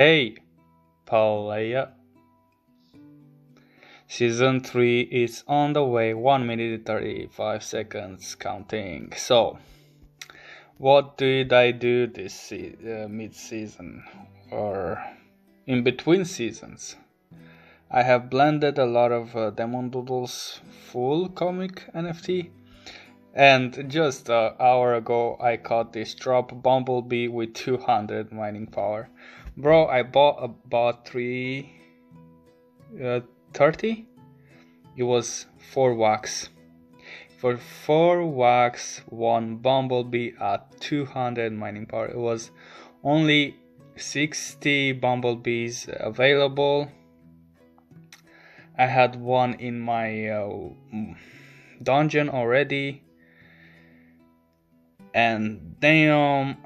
Hey, Palaya. Season 3 is on the way, 1 minute 35 seconds counting. So, what did I do this se- uh, mid season or in between seasons? I have blended a lot of uh, Demon Doodles full comic NFT. And just an hour ago, I caught this drop Bumblebee with 200 mining power. Bro, I bought about 3 uh, 30. It was 4 wax. For 4 wax, one Bumblebee at 200 mining power. It was only 60 Bumblebees available I had one in my uh, dungeon already. And damn,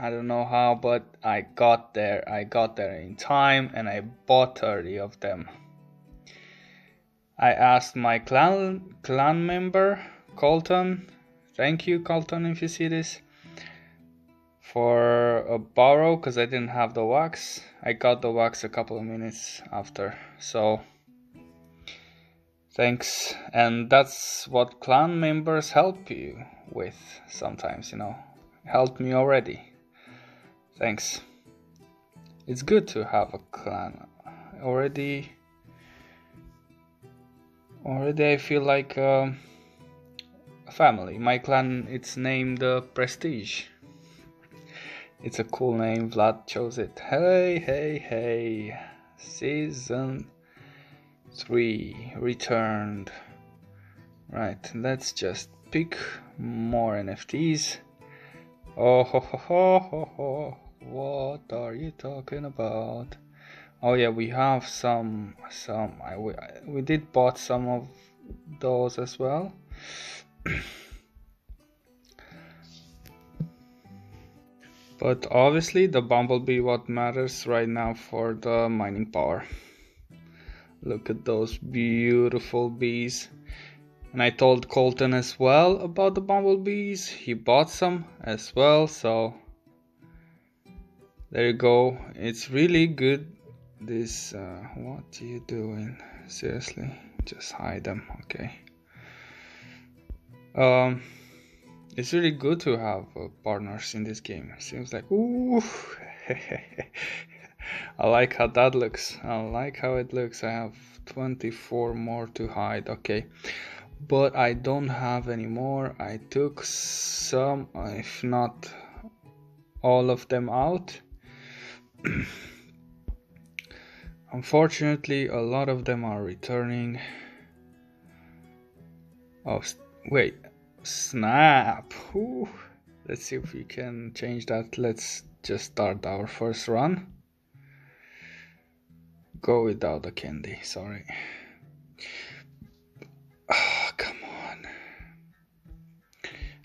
I don't know how, but I got there. I got there in time and I bought 30 of them. I asked my clan clan member, Colton. Thank you, Colton, if you see this. For a borrow because I didn't have the wax. I got the wax a couple of minutes after. So Thanks. And that's what clan members help you with sometimes, you know. Help me already. Thanks. It's good to have a clan. Already already I feel like uh, a family. My clan it's named uh, Prestige. It's a cool name. Vlad chose it. Hey, hey, hey. Season 3 returned. Right, let's just pick more NFTs. Oh ho ho ho ho ho. What are you talking about? Oh yeah, we have some some I we, we did bought some of those as well. but obviously the bumblebee what matters right now for the mining power. Look at those beautiful bees. And I told Colton as well about the bumblebees. He bought some as well, so there you go. It's really good. This, uh, what are you doing? Seriously, just hide them, okay? Um, it's really good to have uh, partners in this game. Seems like, ooh, I like how that looks. I like how it looks. I have 24 more to hide. Okay. But I don't have any more. I took some, if not all of them out. Unfortunately, a lot of them are returning. Oh, wait. Snap. Ooh. Let's see if we can change that. Let's just start our first run go without the candy, sorry. Oh, come on.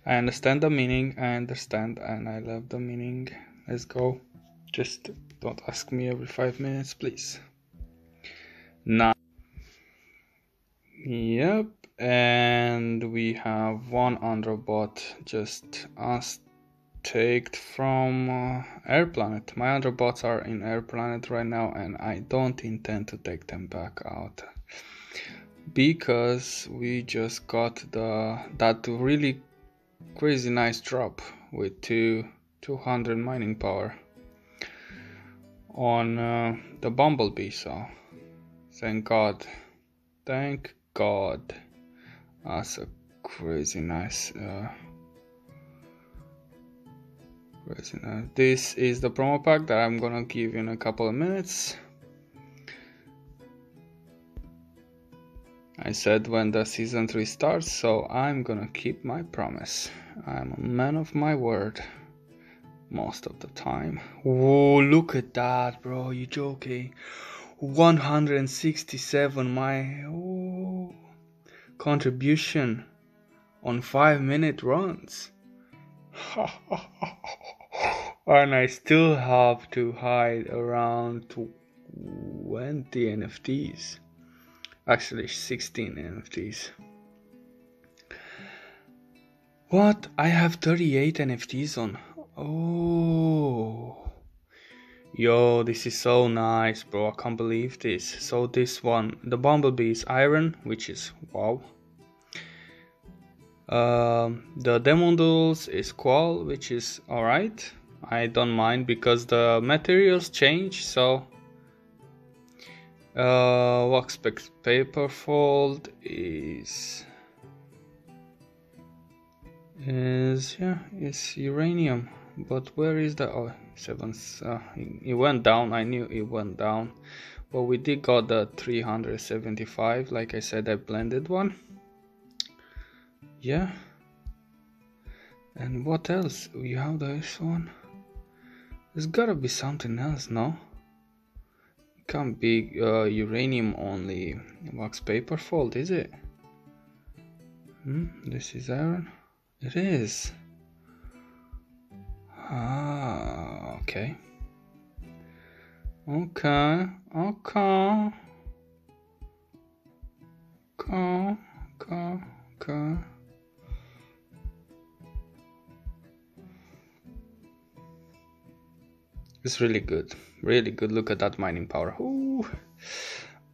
I understand the meaning, I understand, and I love the meaning. Let's go. Just don't ask me every five minutes, please. Now, yep, and we have one Androbot just us taked from uh, Air Planet. My other bots are in Air Planet right now, and I don't intend to take them back out because we just got the that really crazy nice drop with two 200 mining power on uh, the Bumblebee. So thank God, thank God, that's a crazy nice. Uh, this is the promo pack that I'm gonna give in a couple of minutes. I said when the season 3 starts, so I'm gonna keep my promise. I'm a man of my word. Most of the time. Whoa, look at that, bro. You joking? 167 my oh, contribution on 5 minute runs. and I still have to hide around 20 NFTs. Actually, 16 NFTs. What? I have 38 NFTs on. Oh. Yo, this is so nice, bro. I can't believe this. So this one, the Bumblebee is iron, which is wow. Um, the Demon Doodles is coal, which is alright. I don't mind because the materials change, so uh, wax paper fold is is yeah is uranium but where is the oh seventh uh, it went down. I knew it went down. But we did got the 375 like i said i blended one. Yeah. And what else? You have this one. There's gotta be something else no? It can't be uh, uranium only wax paper fold is it? Hmm this is iron. It is Ah, okay. Okay, okay. Okay, okay, okay. It's really good. Really good. Look at that mining power.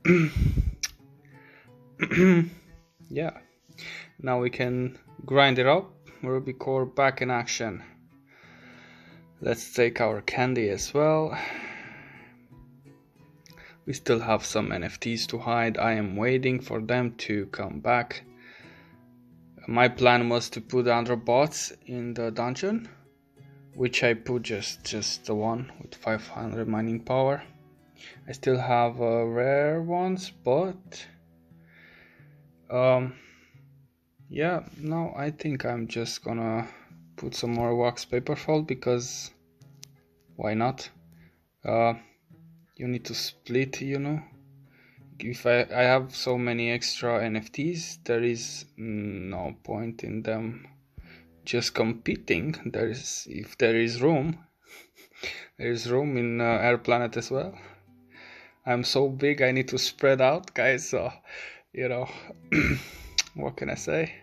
Yeah. Now we can grind it up. Ruby core back in action. Let's take our candy as well. We still have some NFTs to hide. I am waiting for them to come back. My plan was to put bots in the dungeon, which I put just just the one with 500 mining power. I still have uh, rare ones, but um, yeah, no, I think I'm just gonna put some more wax paper fold because why not? Uh, you need to split you know. If I, I have so many extra NFTs there is no point in them just competing. There is if there is room there is room in uh, air planet as well. I'm so big I need to spread out guys so you know what can I say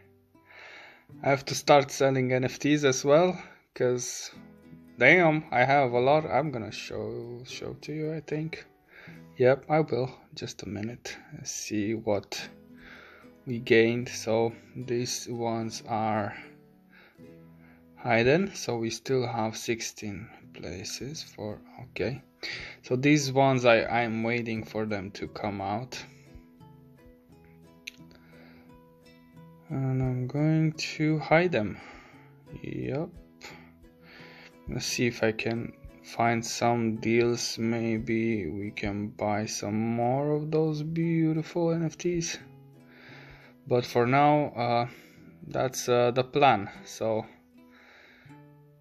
I have to start selling NFTs as well because damn I have a lot I'm gonna show show to you I think. Yep I will. Just a minute. Let's see what we gained. So these ones are hidden so we still have 16 places for okay. So these ones I I'm waiting for them to come out and I'm going to hide them. Yep let's see if I can find some deals. Maybe we can buy some more of those beautiful NFTs but for now uh, that's uh, the plan. So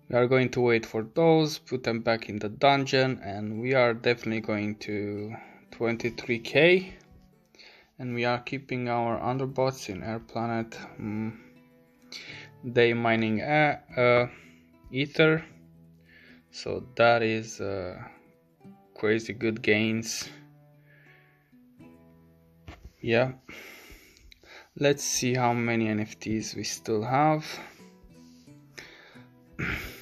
we are going to wait for those put them back in the dungeon and we are definitely going to 23k and we are keeping our Androbots in air planet mm. day mining uh, ether. So that is uh, crazy good gains. Yeah. Let's see how many nfts we still have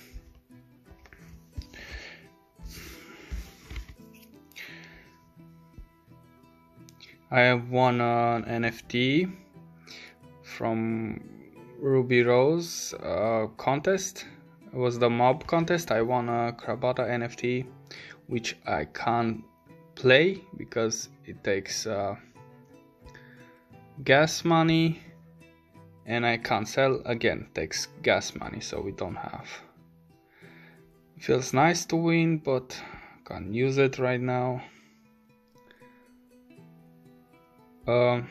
I have one uh, NFT from Ruby Rose uh, contest. It was the mob contest. I won a Krabata NFT, which I can't play because it takes uh, gas money and I can't sell again takes gas money so we don't have feels nice to win but can't use it right now uh,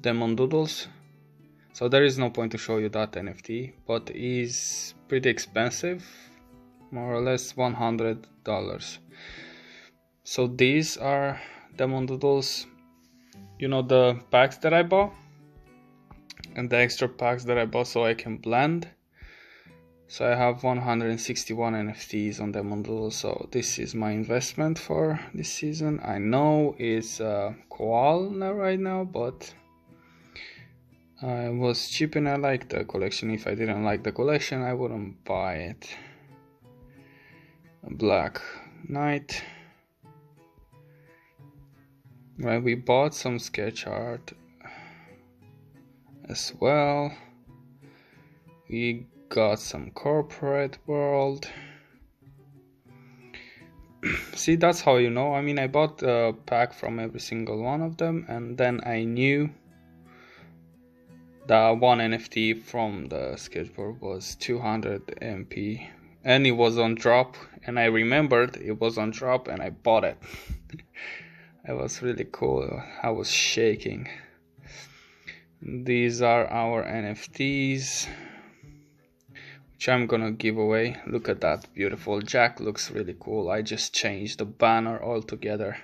demon doodles. So there is no point to show you that nft but is pretty expensive more or less 100 dollars. So these are demon doodles. You know the packs that i bought? And the extra packs that i bought so i can blend so I have 161 NFTs on the Demon so this is my investment for this season. I know it's uh, coal right now, but I was cheap and I like the collection. If I didn't like the collection, I wouldn't buy it. Black Knight, Right, we bought some sketch art as well. We got some corporate world. See, that's how you know. I mean, I bought a pack from every single one of them, and then I knew the one NFT from the skateboard was 200 MP, and it was on drop. And I remembered it was on drop, and I bought it. it was really cool. I was shaking. These are our NFTs which I'm gonna give away. Look at that beautiful Jack looks really cool. I just changed the banner altogether.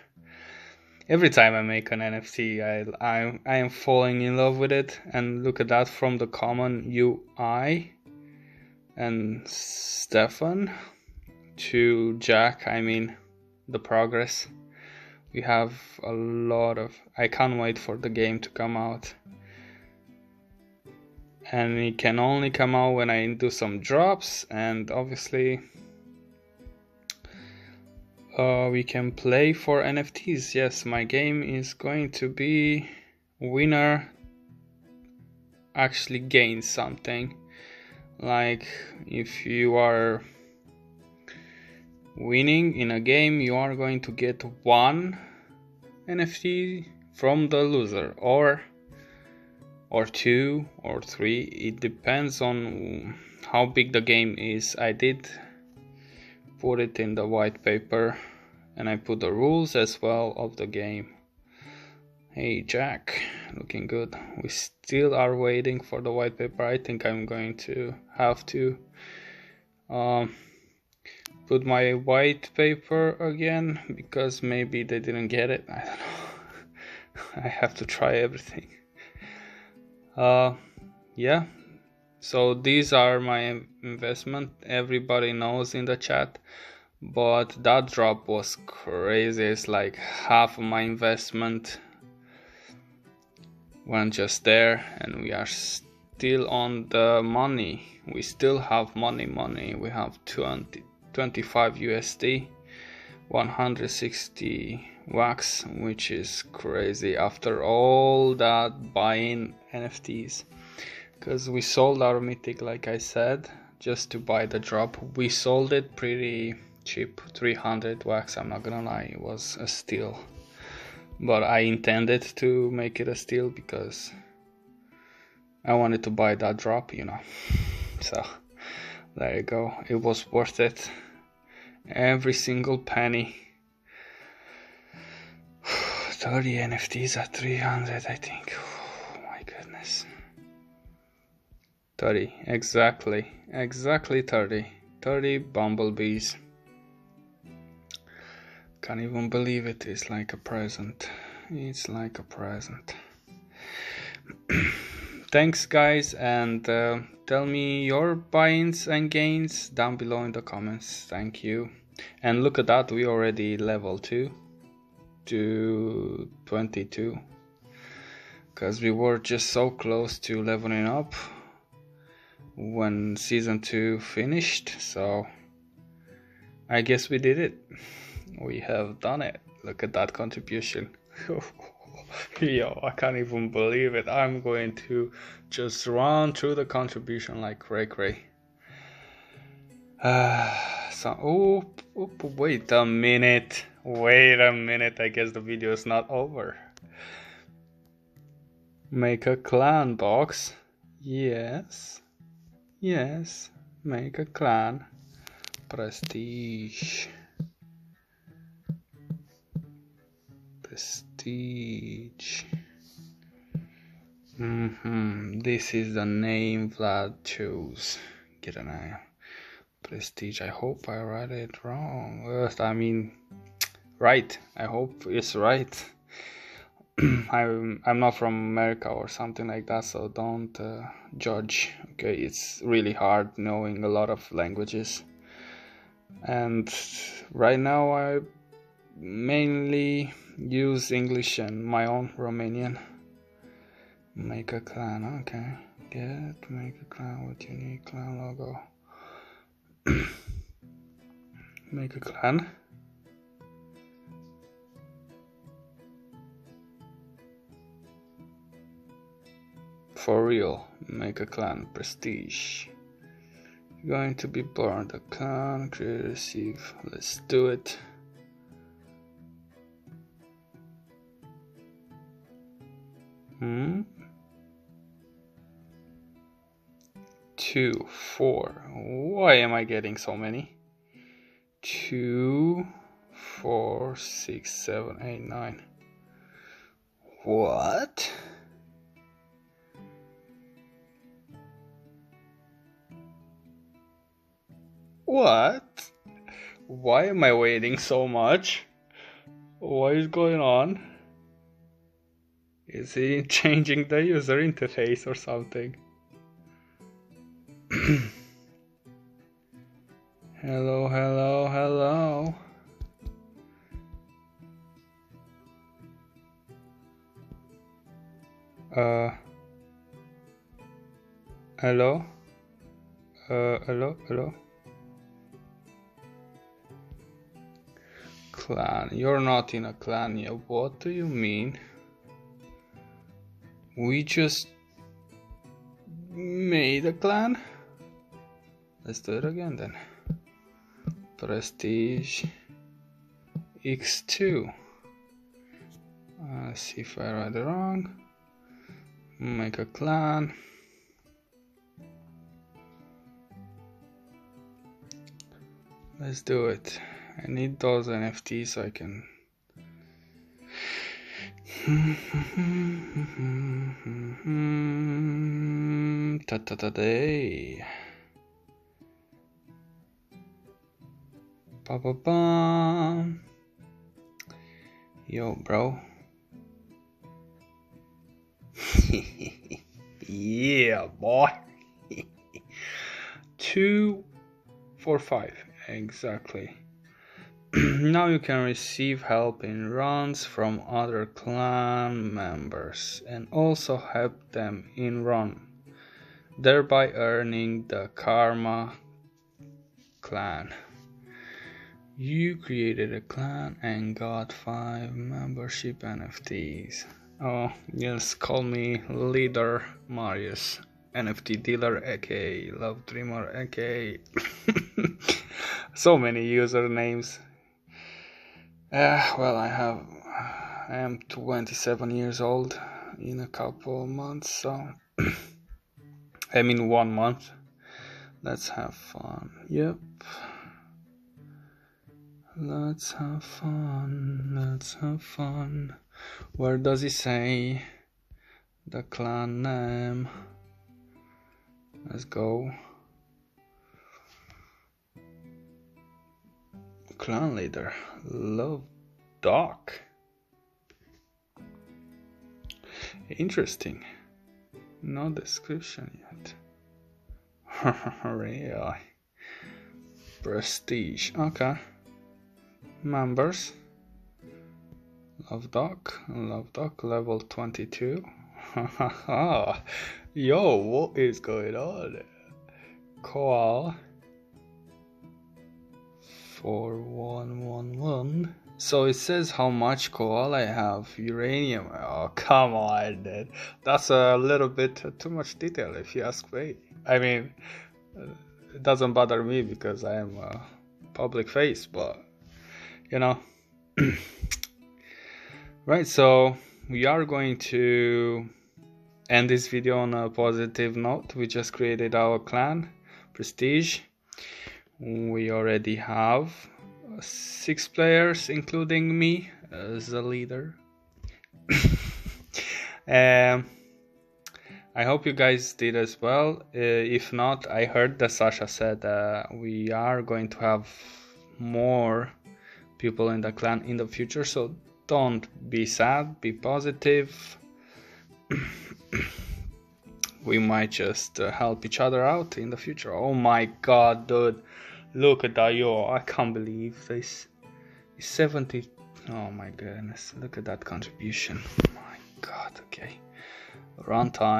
Every time I make an NFT, I, I, I am falling in love with it. And look at that from the common UI and Stefan to Jack. I mean, the progress. We have a lot of. I can't wait for the game to come out and it can only come out when I do some drops. And obviously uh, we can play for NFTs yes my game is going to be winner actually gain something. Like if you are winning in a game you are going to get one NFT from the loser. Or or two or three it depends on how big the game is. I did put it in the white paper and i put the rules as well of the game. Hey jack looking good. We still are waiting for the white paper. I think i'm going to have to um, put my white paper again because maybe they didn't get it. I don't know. I have to try everything uh yeah. So these are my investment. Everybody knows in the chat. But that drop was crazy. It's like half of my investment went just there and we are still on the money. We still have money money. We have 20 25 usd 160 wax which is crazy. After all that buying nfts because we sold our mythic like i said just to buy the drop. We sold it pretty cheap 300 wax i'm not gonna lie it was a steal. But i intended to make it a steal because i wanted to buy that drop you know. So there you go. It was worth it. Every single penny. 30 NFTs at 300, I think. Goodness. 30, exactly. Exactly 30. 30 bumblebees. Can't even believe it. It's like a present. It's like a present. Thanks, guys, and uh, tell me your buy-ins and gains down below in the comments. Thank you. And look at that, we already level 2 to 22 because we were just so close to leveling up when season 2 finished so I guess we did it. We have done it. Look at that contribution. Yo I can't even believe it. I'm going to just run through the contribution like cray cray. Uh, so oh, oh wait a minute. Wait a minute, I guess the video is not over. Make a clan box. Yes. Yes. Make a clan. Prestige. Prestige. Mm-hmm. This is the name Vlad chose. Get an eye. Prestige. I hope I read it wrong. I mean, right. I hope it's right. I'm I'm not from America or something like that, so don't uh, judge. Okay, it's really hard knowing a lot of languages, and right now I mainly use English and my own Romanian. Make a clan, okay. Get make a clan with unique clan logo. make a clan. For real, make a clan prestige. Going to be born the clan, create receive. Let's do it. Hmm? Two, four. Why am I getting so many? Two, four, six, seven, eight, nine. What? What? Why am I waiting so much? What is going on? Is he changing the user interface or something? hello, hello, hello. Uh, hello? Uh, hello, hello? Clan, you're not in a clan yet. What do you mean? We just made a clan? Let's do it again then. Prestige X2. Uh, see if I write it wrong make a clan let's do it I need those NFTs so I can ta ta ta day ba ba ba yo bro yeah, boy. Two, four, five, exactly. now you can receive help in runs from other clan members and also help them in run, thereby earning the Karma clan. You created a clan and got 5 membership NFTs. Oh, yes, call me Leader Marius, NFT dealer, aka Love Dreamer, aka so many usernames. Uh, well, I have, I am 27 years old in a couple months, so I mean one month. Let's have fun. Yep. Let's have fun. Let's have fun. Where does he say the clan name? Let's go. Clan leader, Love Doc. Interesting. No description yet. really? Prestige. Okay. Members. Love Doc, Love Doc level 22. Yo, what is going on? Coal 4111. So it says how much coal I have. Uranium. Oh, come on, dude. That's a little bit too much detail if you ask me. I mean, uh, it doesn't bother me because I am a public face, but you know. Right, so we are going to end this video on a positive note. We just created our clan, Prestige. We already have six players, including me as a leader. um, I hope you guys did as well. Uh, if not, I heard that Sasha said uh, we are going to have more people in the clan in the future, so don't be sad, be positive. we might just uh, help each other out in the future. Oh my god, dude. Look at that, yo. I can't believe this. 70. Oh my goodness. Look at that contribution. my god, okay. Runtime.